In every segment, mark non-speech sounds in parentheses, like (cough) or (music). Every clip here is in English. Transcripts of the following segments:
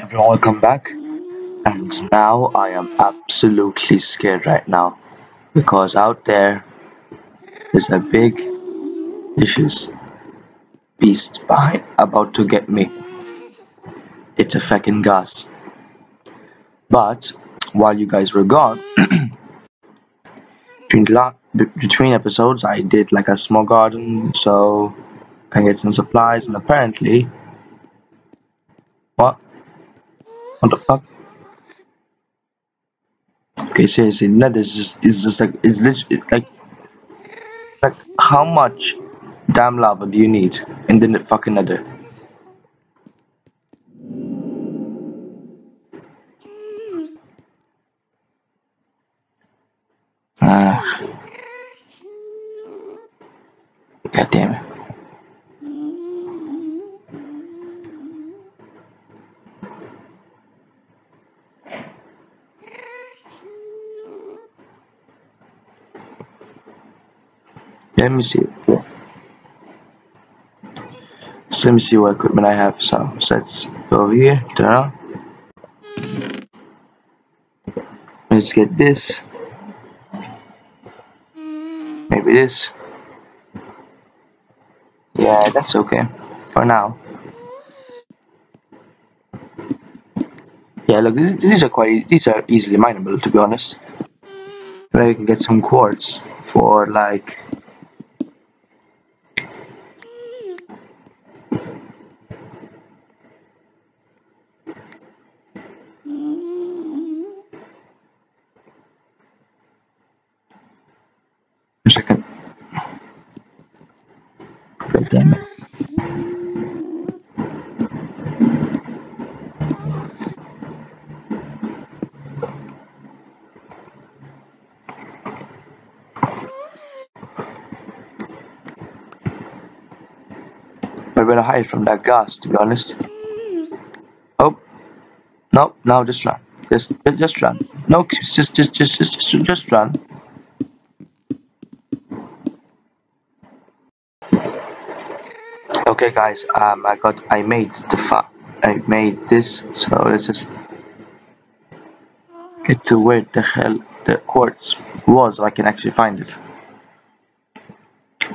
everyone, welcome back. And now I am absolutely scared right now because out there is a big vicious beast behind about to get me. It's a fucking ghast. But while you guys were gone, (clears throat) between between episodes, I did like a small garden so I get some supplies, and apparently, what? What the fuck? Okay, nether is just is just like it's literally like like how much damn lava do you need in the fucking nether? Ah, god damn it. Let me see. So let me see what equipment I have. So, let's go over here, turn on. Let's get this. Maybe this. Yeah, that's okay. For now. Yeah, look, these are quite, these are easily mineable, to be honest. Maybe I can get some quartz for like damn it. I better hide from that ghast, to be honest. Oh, no, no, just run. Just, just run. No, just, just, just, just, just, just run. Okay, guys. Um, I got, I made the fa I made this. So let's just get to where the hell the quartz was, so I can actually find it.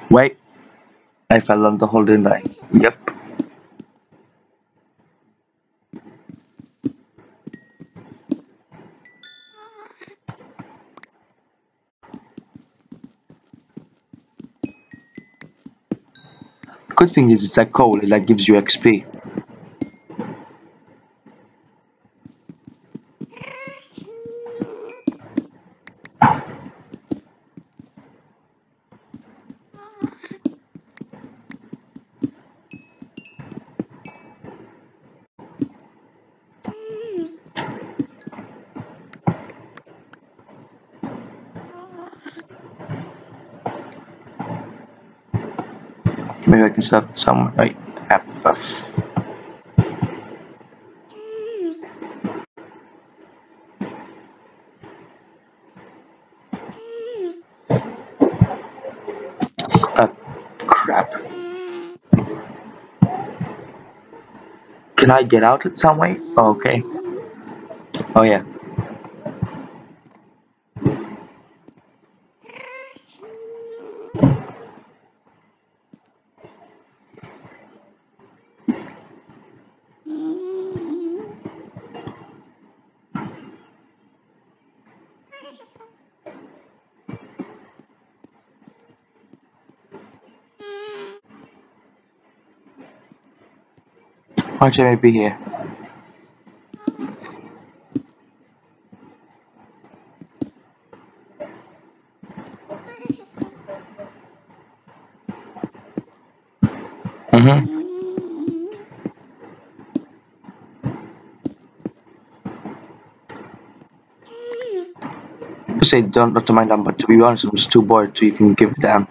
Wait, I fell on the hole, didn't I? Yep. Good thing is it's like coal, like gives you XP. Maybe I can stop somewhere. Right. F- F- Uh, crap. Can I get out in some way? Oh, okay. Oh yeah. Why should I be here? Mm-hmm. Say don't not to mind them, but to be honest, I'm just too bored to even give a damn.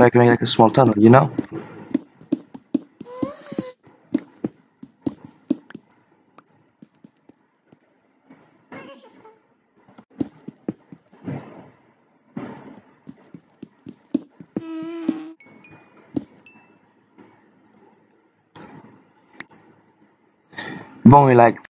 I can make like a small tunnel, you know? We've only like